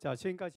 자, 지금까지